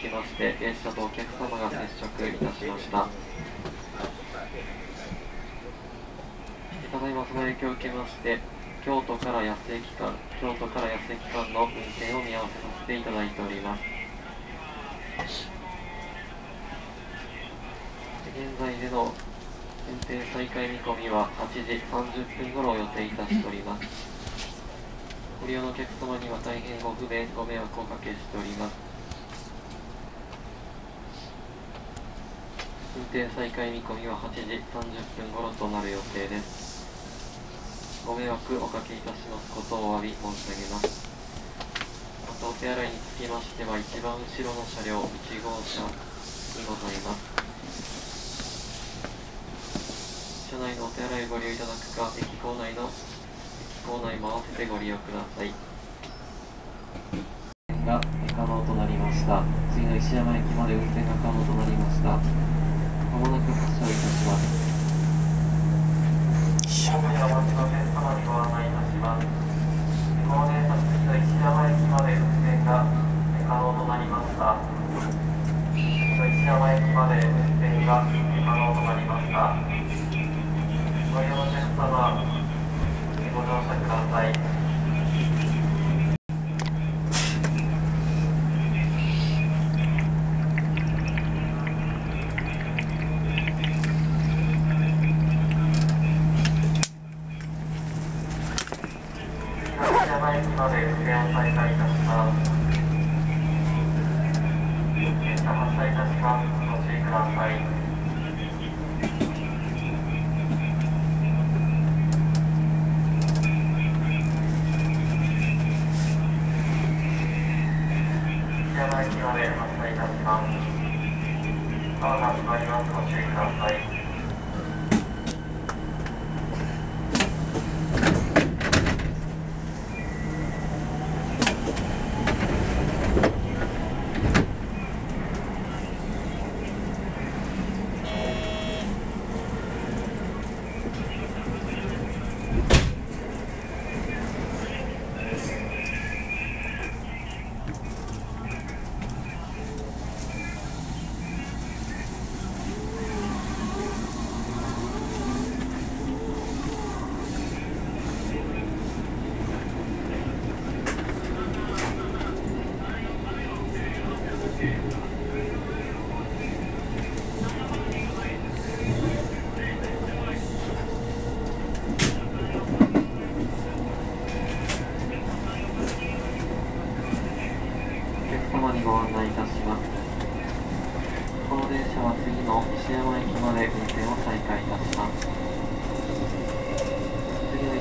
きまして列車とお客様が接触いたしました。ただいまその影響を受けまして京都から安駅間京都から安駅間の運転を見合わせさせていただいております。現在での運転再開見込みは8時30分頃を予定いたしております。ご利用のお客様には大変ご不便ご迷惑をおかけしております。運転再開見込みは8時30分頃となる予定です。ご迷惑おかけいたしますことをお詫び申し上げます。またお手洗いにつきましては一番後ろの車両1号車にございます。車内のお手洗いをご利用いただくか駅構内の駅構内も合わせてご利用ください。運転が可能となりました。次の石山駅まで運転が可能となりました。もなく発車いたしますお待ちのお客様にご案内いたします高電車次の石山駅まで運転が可能となりました次の石山駅まで運転が可能となりました。ご利用のお客様ご乗車ください。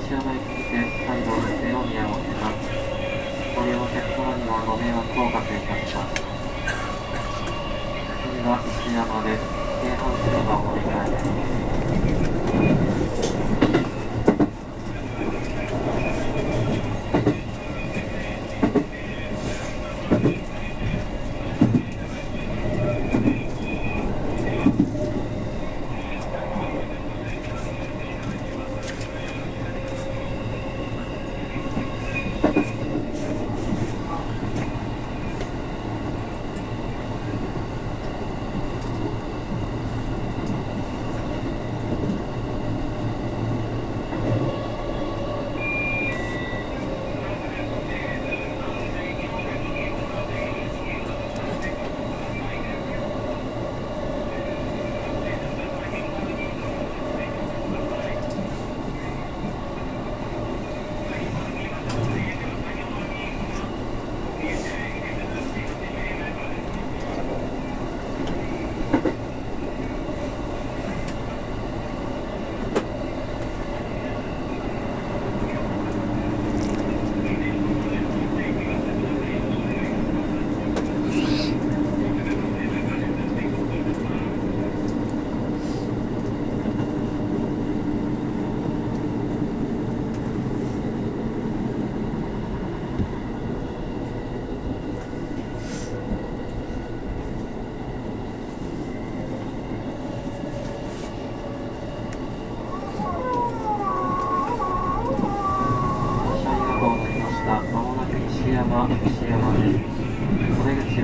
次の石山駅にて再度運転を見合わせますご利用のお客様にはご迷惑をおかけいたします。次は石山です京阪線はお願いです。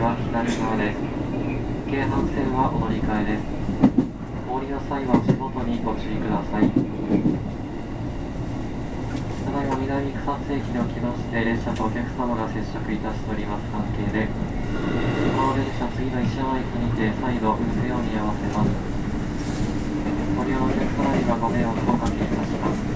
は左側です京阪線はお乗り換えですお降りの際は足元にご注意ください。ただいま南草津駅におきまして列車とお客様が接触いたしております関係でこの電車次の石山駅にて再度運転を見合わせます。ご利用のお客様にはご迷惑をおかけいたします。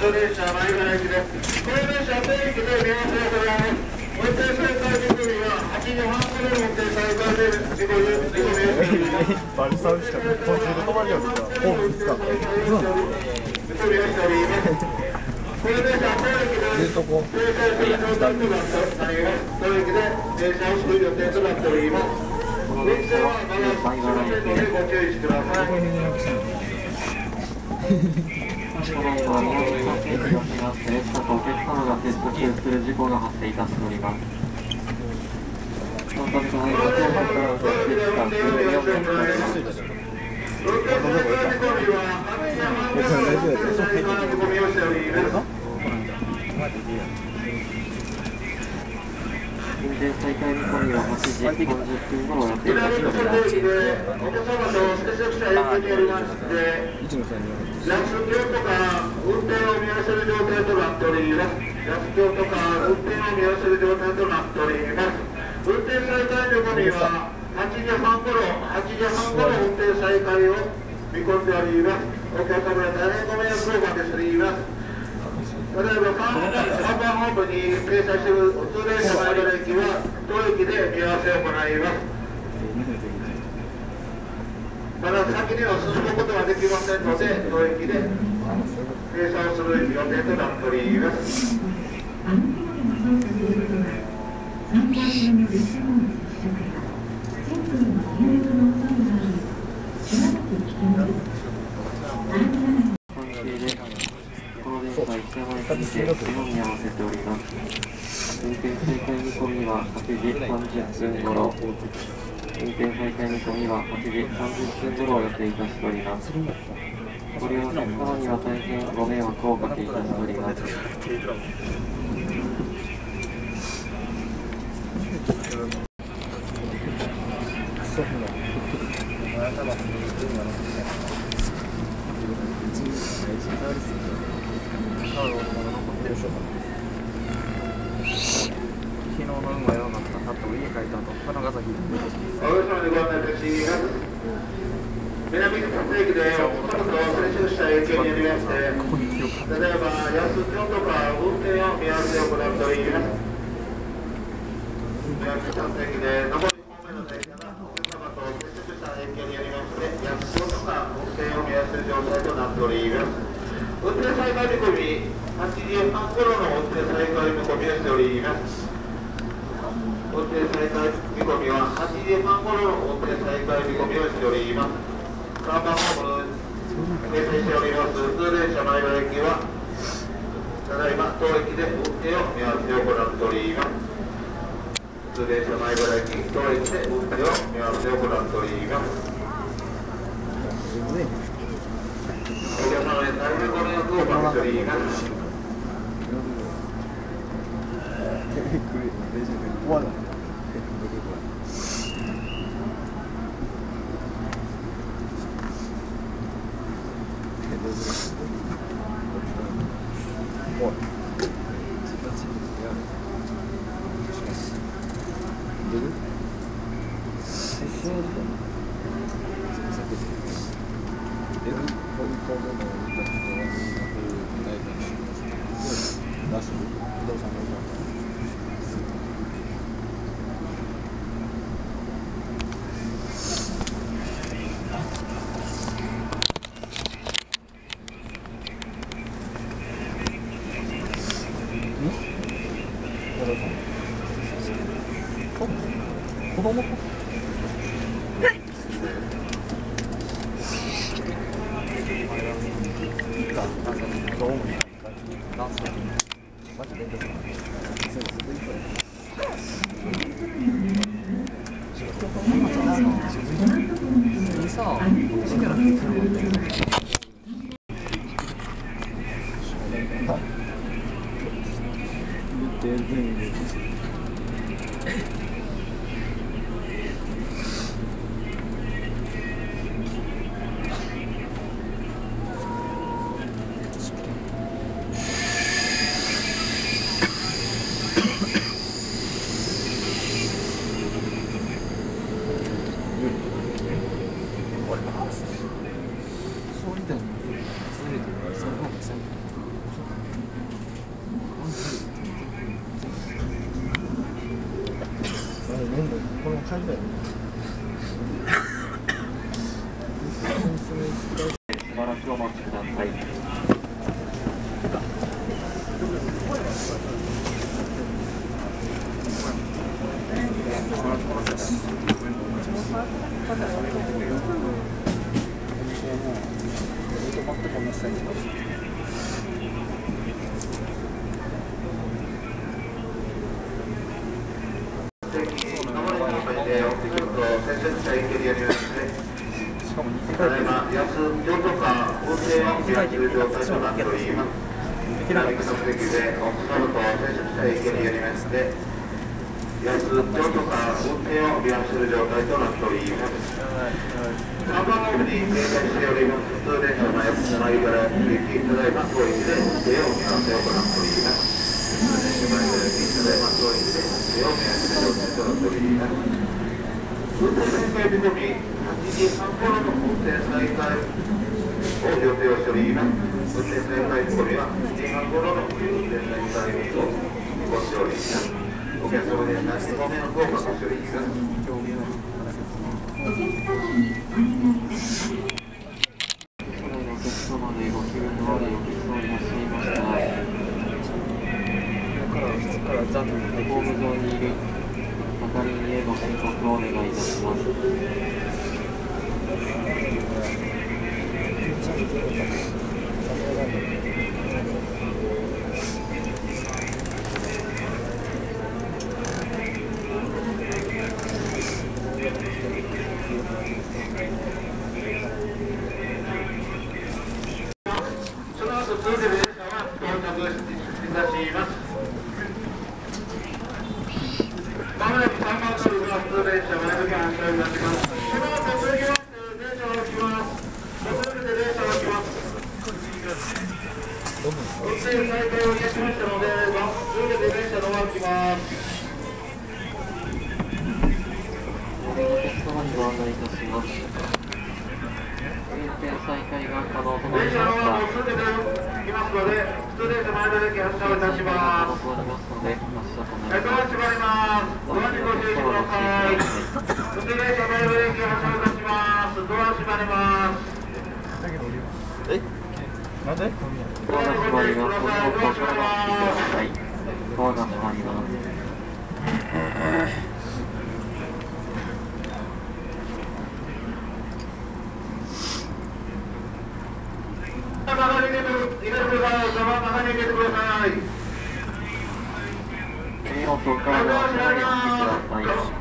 バルサウしか途中で止まるようにさ、ホーム使って。ずっとこう。ただいま南草津駅におきまして列車とお客様が接触する事故が発生いたしておりますそのためただいま当社から受け付けた空輸を検討します運転再開見込みは8時40分頃予定いたしております一の線に安京とか運転を見合わせる状態となっております。安京とか運転を見合わせる状態となっております。運転再開の見込みは8時半頃、8時半頃運転再開を見込んでおります。お客様大変ご迷惑をおかけしております。例えば看板本部に掲載している通電車前原駅は当駅で見合わせを行います。まだ先には進むことができませんので、当駅で閉鎖をする予定となっております。石山駅にて運転を見合わせております運転再開見込みは8時30分頃。運転再開見込みは8時30分頃を予定いたしております。ご利用のお客様には大変ご迷惑をおかけいたしておりますそうなの。あなたは今の一日一日触りすぎて。タオル俺まだ残ってるでしょ。昨日の運が良かった。あと家帰った後、花ヶ崎に出てきて。お客様にご案内いたします。南草津駅でお客様と接触した影響によりまして、例えば安京とか運転を見合わせを行っております。南草津駅で上り方面の電車がお客様と接触した影響によりまして、安京とか運転を見合わせる状態となっております。運転再開見込み、8時半頃の運転再開見込みをしております。運転再開見込みは8時半頃の運転再開見込みをしております。看板ホーム掲載しております普通電車前原駅は、ただいま当駅で運転を見合わせを行っております普。通電車前原駅、当駅で運転を見合わせを行っております。お客様へ大変ご迷惑をおかけしております。いいかも。態となっております。南口の席でお勤めと接触者駅によりまして、安京都間運転を見合する状態となっております。看板オフに停車しております普通電車の安前から駅ただいま当駅で運転を見合わせを行っております。前から駅ただいま当駅で運転を見合わせる状態となっております。運転再開見込み、8時半頃の運転再開予定をしております。運転再開見込みは今頃の運転再開を見込んでおります。お客様で何方面の方がご処理ます。お客様にお願いいたします。車内のお客様でご気分の悪いお客様いらっしゃいましたら、から普通からジャンプにホーム上にいる係員へご申告をお願いいたします。その後、通電列車は到着いたします。まもなく3番乗りの普通電車前向き発車いたします。この後、続きまして電車が来ます。続けて電車が来ます。運転再開をいたしましたので、続けて電車の方が来ます。お客様にご案内いたします。運転再開が可能とな電車のました。方も続けて来ますので、普通電車前向き発車をいたします。残りますので、発車となえドアります。閉まります。ドアにご注意ください。運転電車前ブレーキ発車いたします。ドア閉まります。えなんでドアが閉まります。お気をつけください。ドアが閉まります。中に入れて入れてください。中に入れてください。次の塔からの足場にお聞きください。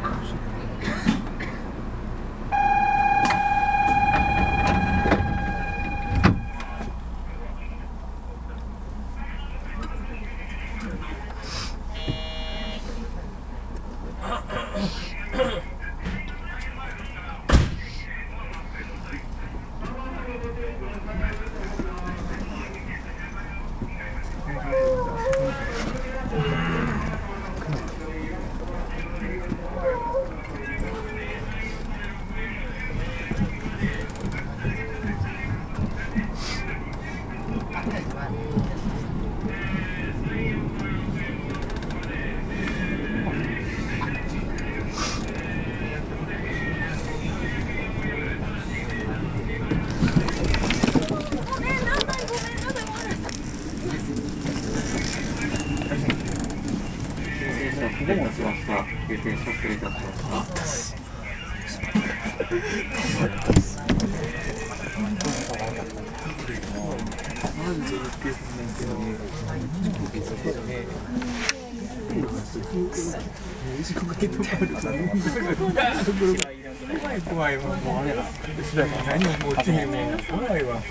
失礼いたしました。急停車失礼いたしました。怖いわもうあれや何ももうてへんねん怖いわ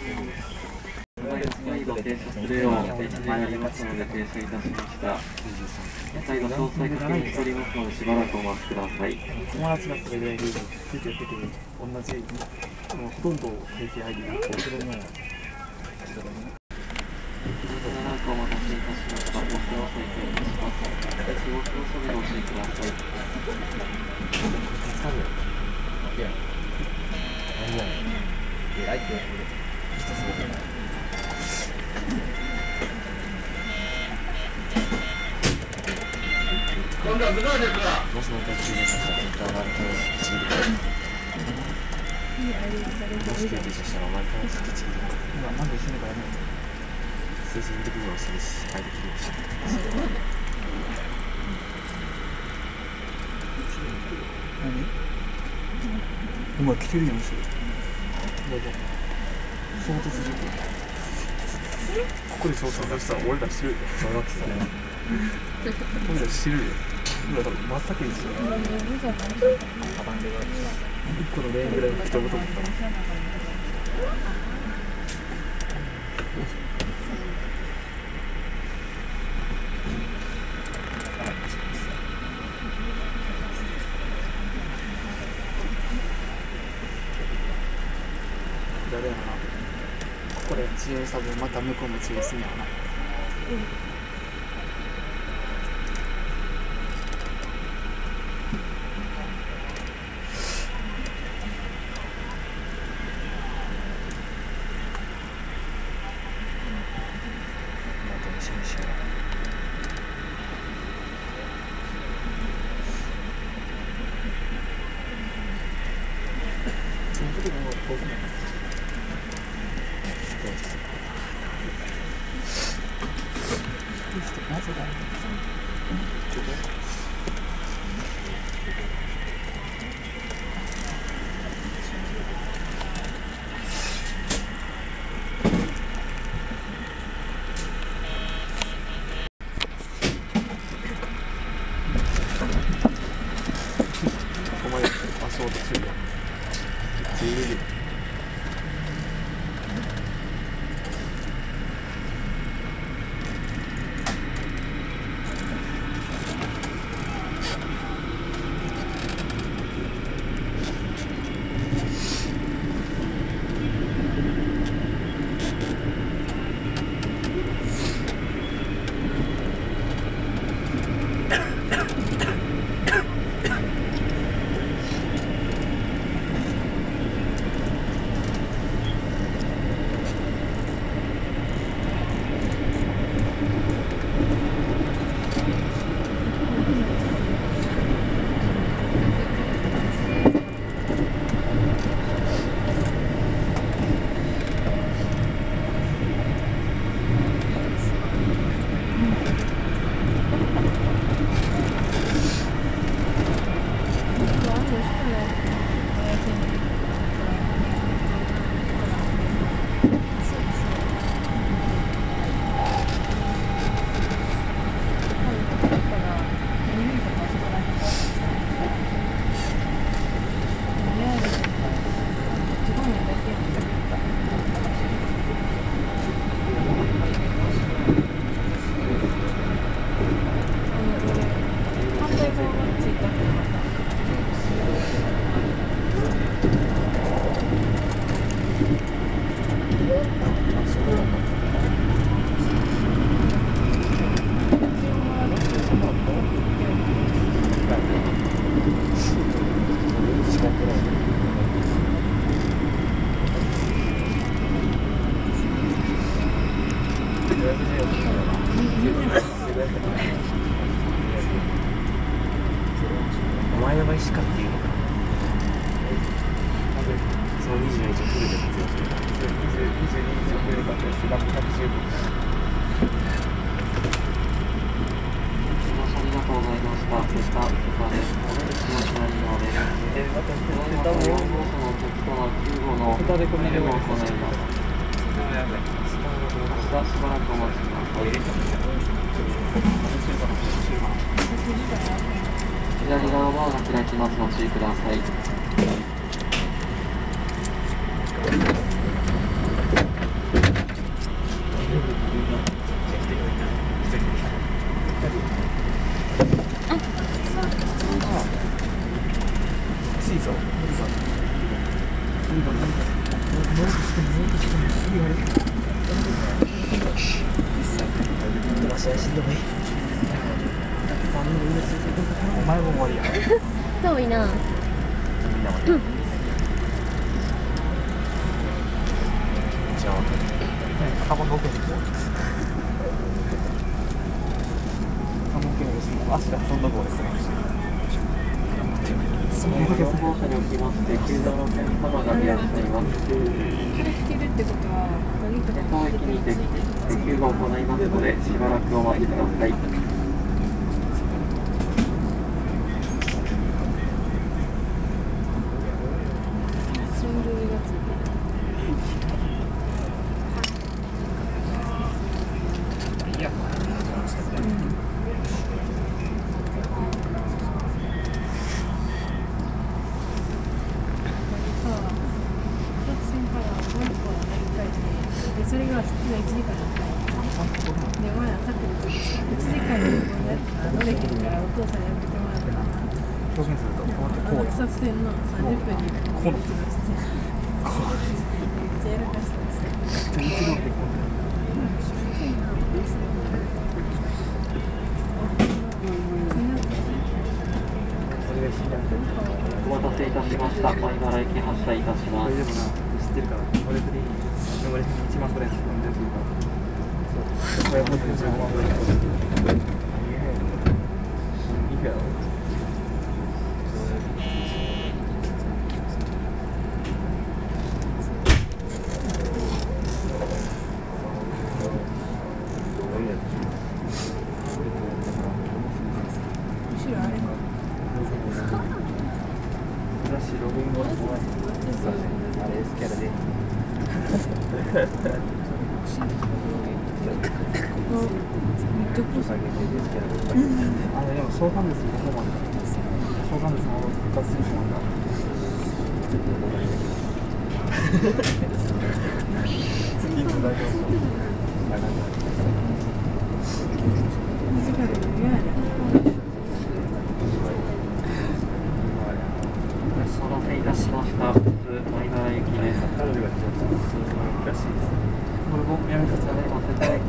度停車するよう停止になりますので停車いたしました。再度詳細確認しておりますのでしばらくお待ちください。友達がそれぐらいい。るついてる時に同じもうほとんど平成入りだけどもしばらくお待たせいたしました。ご乗車いた。します。ご乗車でお教えください。いい今度は無駄ですがもしまた注文したら絶対上がるとちぎるもし停車したらお前からずっとちぎる今まだ一緒だからね精神的にはお前来てるやん。それどうぞ衝突事故ここで衝突したら俺ら知るよ小学生俺ら知るよ今多分真っ先に知る一個のレーンぐらい吹き飛ぶと思ったら誰やなこれ遅延した分また向こうも遅延すんやろなま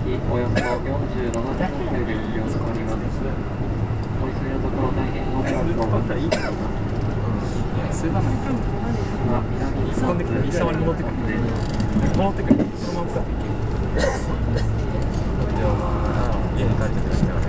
およそ47分ので利用しております。お急ぎのところ大変迷惑をおかけします。突っ込ん。できて、下まで戻ってくるで、戻ってくる、そのまま使っていける。では、まあ、家に帰ってくい。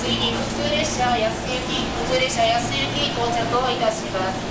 次に普通列車安行き普通列車安行き到着をいたします。